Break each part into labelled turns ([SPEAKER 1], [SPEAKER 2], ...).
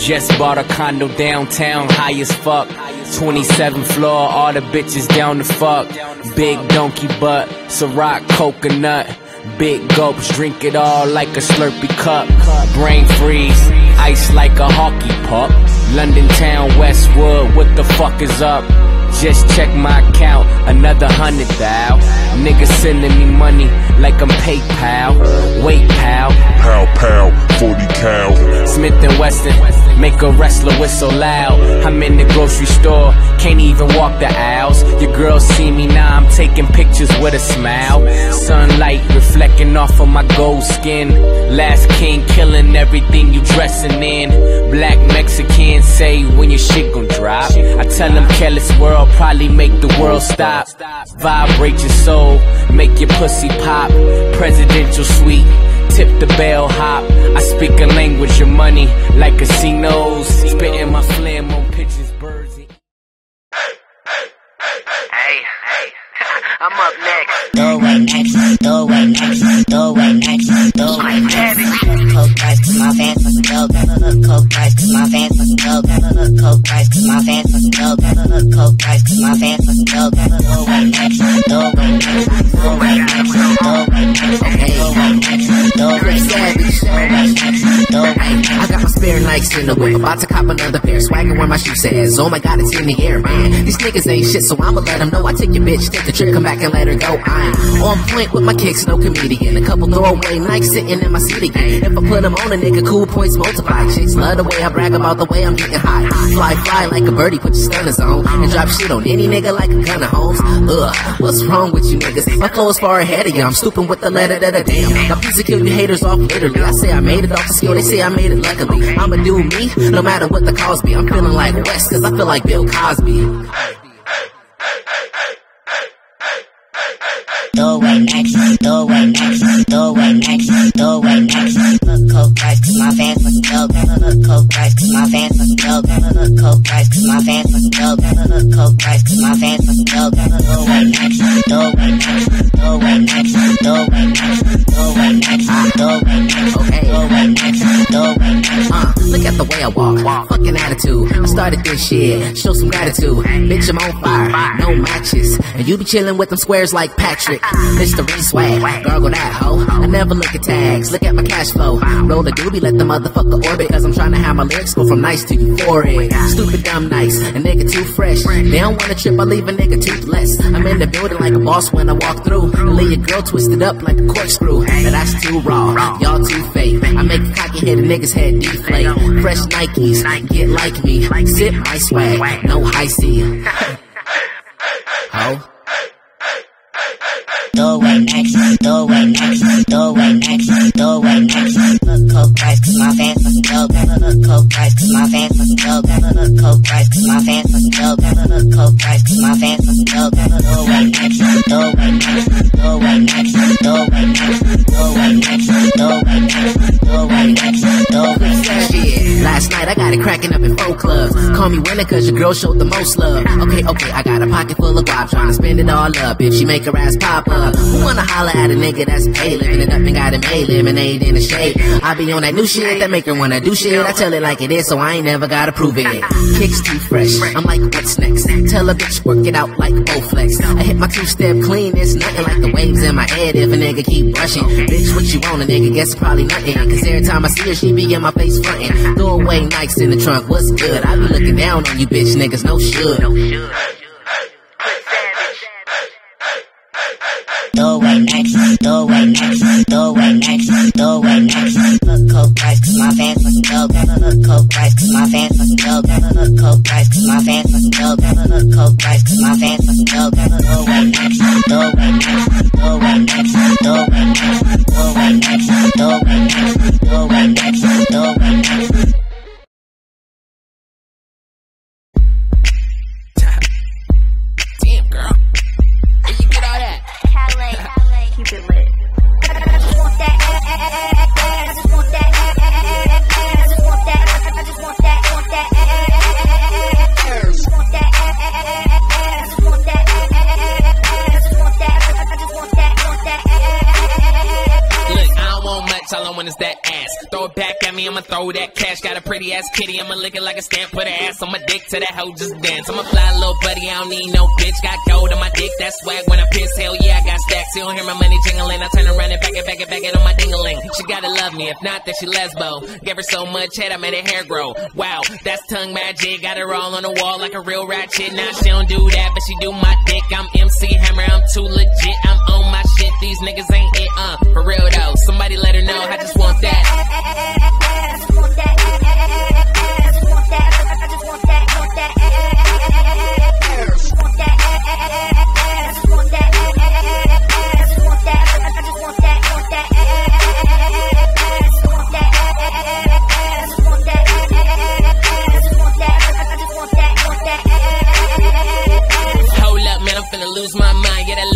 [SPEAKER 1] Just bought a condo downtown, high as fuck. 27th floor, all the bitches down the fuck. Big donkey butt, Ciroc coconut. Big gulps, drink it all like a Slurpee cup. Brain freeze, ice like a hockey puck. London town, Westwood, what the fuck is up? Just check my account, another hundred thou. Niggas sending me money like I'm PayPal. Wait, pal.
[SPEAKER 2] Pow pow, 40 cal.
[SPEAKER 1] Smith and Wesson, make a wrestler whistle loud. I'm in the grocery store, can't even walk the aisles. Your girls see me now, I'm taking pictures with a smile. Sunlight reflecting off of my gold skin. Last king killing everything you dressing in. Black Mexicans say when your shit gon' drop. I tell them careless world probably make the world stop. Vibrate your soul, make your pussy pop. Presidential suite tip the bell hop. I speak a language of money like casinos. Spitting my phlegm on pitches, birds. and-
[SPEAKER 3] Hey, hey, I'm up next.
[SPEAKER 4] Doorway next, doorway next, doorway next, doorway next. Coke price, cause my van fucking dope. Coke price, cause my van fucking dope. Coke price, cause my van fucking dope. Coke price, cause my van fucking dope.
[SPEAKER 3] The whip, about to cop another pair, swagging where my shoe says. Oh my god, it's in the air, man. These niggas ain't shit, so I'ma let them know. I take your bitch, take the trip, come back and let her go. I'm on point with my kicks, no comedian. A couple throwaway Nikes sitting in my seat again. If I put them on a nigga, cool points multiply. Chicks love the way I brag about the way I'm getting high. Fly, fly like a birdie, put your stunners on. And drop shit on any nigga like a gun of homes. Ugh, what's wrong with you niggas? My is far ahead of you, I'm stooping with the letter that I damn. Piece of kill you haters off literally. I say I made it off the skill, they say I made it luckily. I'ma do me, no matter what the cause be. I'm feeling like West, cause I feel like Bill Cosby. Walk. Fucking attitude. I started this shit. Show some gratitude. Bitch, I'm on fire. No matches. And you be chilling with them squares like Patrick. Mystery swag. Gargle that hoe. I never look at tags. Look at my cash flow. Roll the doobie, let the motherfucker orbit. Cause I'm trying to have my lyrics go from nice to euphoric. Stupid, dumb, nice. A nigga too fresh. They don't wanna trip, I leave a nigga toothless. I'm in the building like a boss when I walk through. And leave your girl twisted up like a corkscrew. Now that's too raw. Y'all too fake. I make a cocky head a nigga's head deflate. Fresh Nikes, get like me. Sip my swag, no Hi-C. Ho.
[SPEAKER 4] Doorway next, doorway next, doorway next, next, doorway next, doorway next.
[SPEAKER 3] Shit. Last night I got it cracking up in four clubs. Call me winner cause your girl showed the most love. Okay, okay, I got a pocket full of guap, trying to spend it all up. If she make her ass pop up, who wanna holler at a nigga that's paid, living it up and got him a lemonade in the shade. I be on that new shit that make her wanna do shit. I tell it like it is, so I ain't never gotta prove it. Kicks too fresh, I'm like, what's next? Tell a bitch work it out like Bowflex. I hit my two step clean, it's nothing like the waves in my head. If a nigga keep brushing, bitch, what you want? A nigga guess probably nothing. Cause every time I see her, she be in my face frontin'. Throw away nights in the trunk, what's good? I be looking down on you, bitch, niggas, no should.
[SPEAKER 4] Doorway
[SPEAKER 5] I'ma throw that cash. Got a pretty ass kitty, I'ma lick it like a stamp. Put her ass on my dick to that hoe, just dance. I'm a fly little buddy, I don't need no bitch. Got gold on my dick, that's swag when I piss. Hell yeah, I got stacks. You don't hear my money jingling. I turn around and back it, back it, back it on my dingaling. She gotta love me, if not, then she lesbo. Gave her so much head, I made her hair grow. Wow, that's tongue magic. Got her all on the wall like a real ratchet. Now she don't do that, but she do my dick. I'm MC Hammer, I'm too legit. I'm on my These niggas ain't it, uh, for real though. Somebody let her know, I just want that. Up, man, I'm finna lose my mind. Yeah, that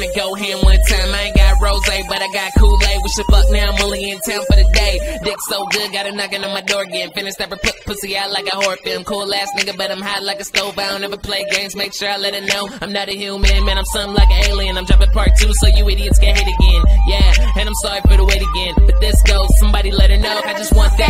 [SPEAKER 5] nigga finna go ham one time. I ain't got rose, but I got Kool-Aid. We should fuck now, I'm only in town for the day. Dick so good, got a knocking on my door again. Finished her put pussy out like a horror film. Cool ass nigga, but I'm hot like a stove. I don't ever play games, make sure I let her know I'm not a human, man. I'm something like an alien. I'm dropping part two, so you idiots get hate again. Yeah, and I'm sorry for the wait again. But this goes, somebody let her know. I just want that.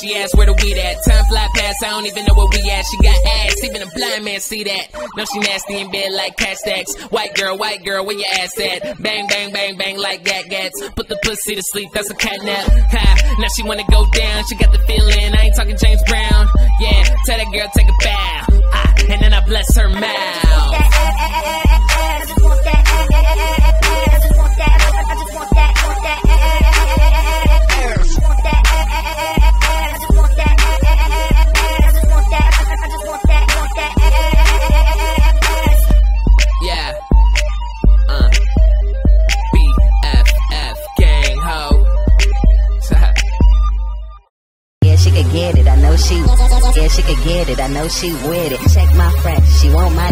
[SPEAKER 5] She asked where the weed at. Time fly past, I don't even know where we at. She got ass, even a blind man see that. Know she nasty in bed like cat stacks. White girl, white girl, where your ass at? Bang, bang, bang, bang like gat gats. Put the pussy to sleep, that's a cat nap. Ha, now she wanna go down, she got the feeling. I ain't talking James Brown. Yeah, tell that girl take a bow. Ah, and then I bless her mouth.
[SPEAKER 4] She could get it. I know she. Yeah, she could get it. I know she with it. Check my fresh. She want my.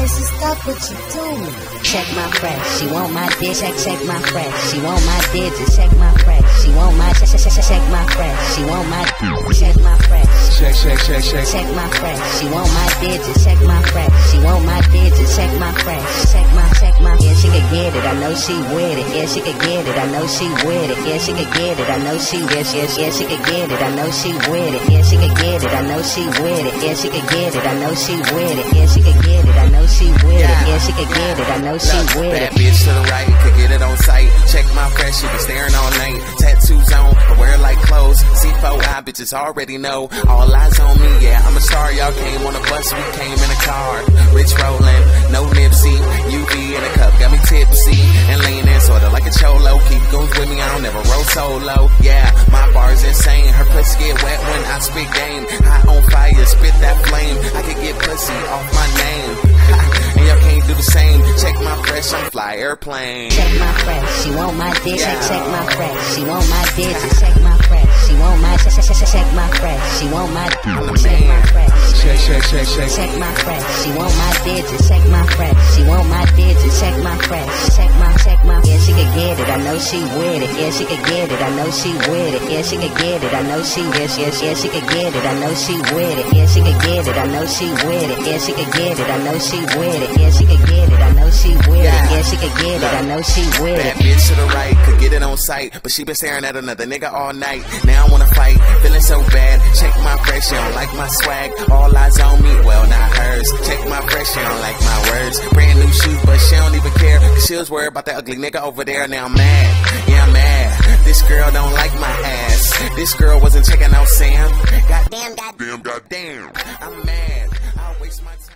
[SPEAKER 4] Icy, stop what you doing. Check my fresh. She want my dick. Check, check my fresh. She want my digits. Check my fresh. She want my. Check, check, check, check my fresh. She want my. Check my fresh.
[SPEAKER 6] Check, check, check, check.
[SPEAKER 4] Check my fresh. She want my digits. Check my fresh. She want my digits. Check my fresh. Check my, check my. Yeah, she could get it. I know she with it. Yeah, she could get it. I know she with it. Yeah, she could get it. I know she. Yes, yes, yeah, she could get it. I know she with it. Yeah, she could get it. I know she with it. Yeah, she could get it. I know she with it. Yeah, she could get it. She with it. Yeah, she could get it. I know she
[SPEAKER 6] Look,
[SPEAKER 4] with
[SPEAKER 6] bad
[SPEAKER 4] it.
[SPEAKER 6] bitch to the right, could get it on sight. Check my fresh, she been staring all night. Tattoos on, I wear like clothes. C4I bitches already know. All eyes on me, yeah, I'm a star. Y'all came on a bus, we came in a car. Rich rolling, no nipsy. UV in a cup, got me tipsy. And leaning sorta like a cholo. Keep goes with me, I don't never roll solo. Yeah, my bar's insane. Her pussy get wet when I spit game. Hot on fire, spit that flame. I could get pussy off my name. And y'all can't do the same. Check my fresh, I'm fly airplane.
[SPEAKER 4] Check my fresh. She want my dick. Check, check my fresh. She want my digits. Check my fresh. She want my. Check, check, check, check my fresh. She want my. Check my fresh.
[SPEAKER 6] Check, check, check, check.
[SPEAKER 4] Check my fresh. She want my digits. Check my fresh. She want my digits. Check my fresh. Check my, check my. Yeah, she could get it. I know she with it. Yeah, she could get it. I know she with it. Yeah, she could get it. I know she. Yes, yes, yeah, she could get it. I know she with it. Yeah, she could get it. I know she with it. Yeah, she could get it. I know she with it. Yeah, she could get it. I know she with it. Yeah, she could get it. I know she with
[SPEAKER 6] Bad
[SPEAKER 4] it.
[SPEAKER 6] bitch to the right, could get it on sight, but she been staring at another nigga all night. Now I wanna fight, feeling so bad. Check my fresh, she don't like my swag. All eyes on me, well not hers. Check my fresh, she don't like my words. Brand new shoes, but she don't even care. Cause she was worried about that ugly nigga over there. Now I'm mad, yeah I'm mad. This girl don't like my ass. This girl wasn't checking out Sam. Goddamn, goddamn, goddamn. I'm mad. I waste my time.